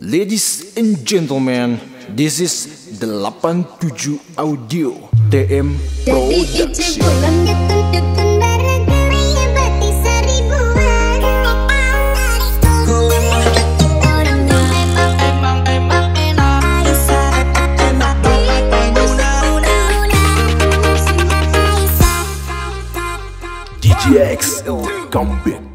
Ladies and gentlemen, this is 87 Audio TM Production. DJX, come back.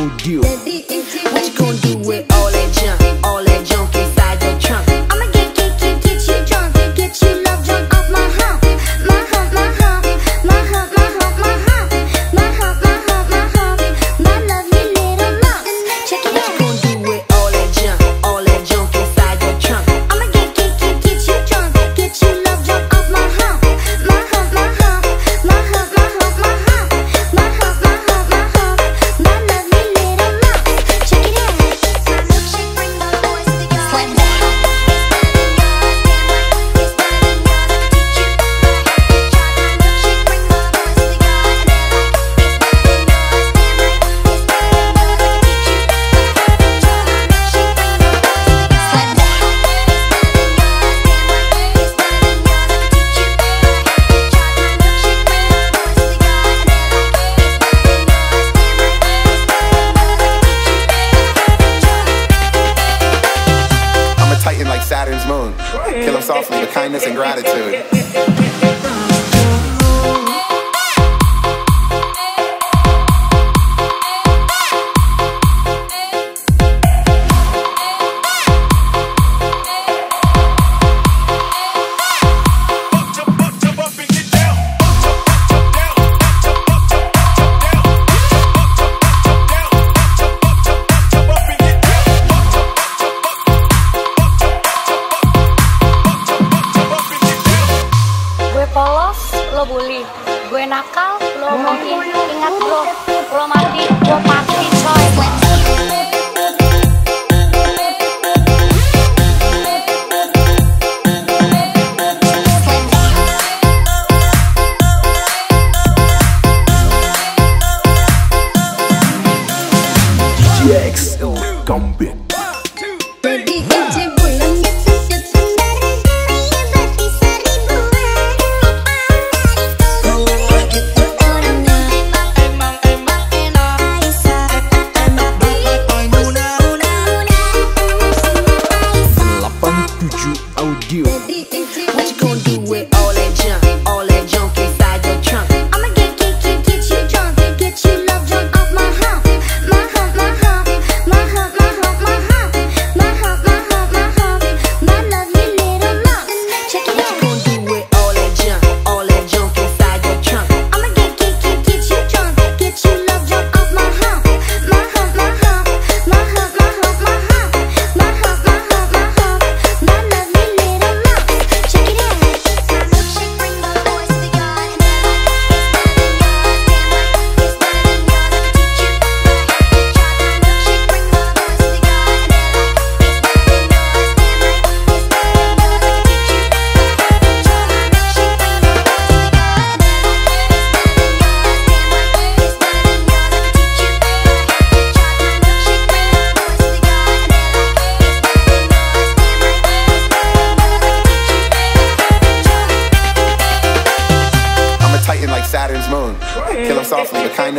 audio. moon. Kill them softly with kindness and gratitude. lo mungkin Gambit. Cucu Audio. What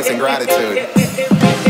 kindness and gratitude.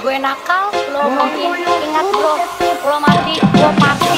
gue nakal lo mati ingat lo lo mati gue mati